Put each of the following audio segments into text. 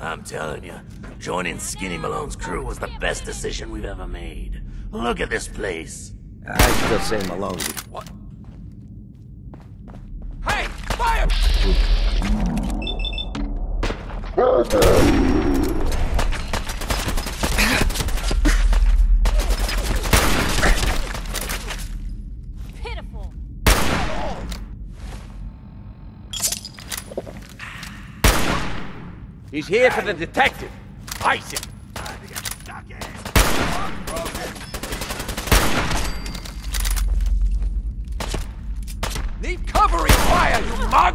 I'm telling you, joining Skinny Malone's crew was the best decision we've ever made. Look at this place. I still say Malone. What? Hey! Fire! He's here for the detective. Ice him. Need covering fire, you on!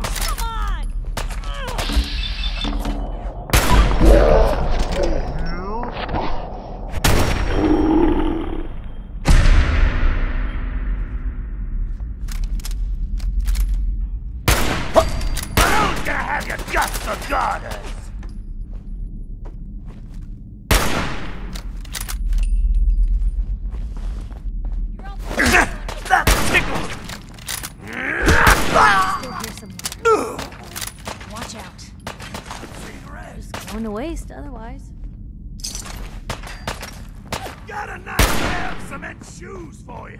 Malone's gonna have you just for garters. Going to waste otherwise. Got a nice pair of cement shoes for you.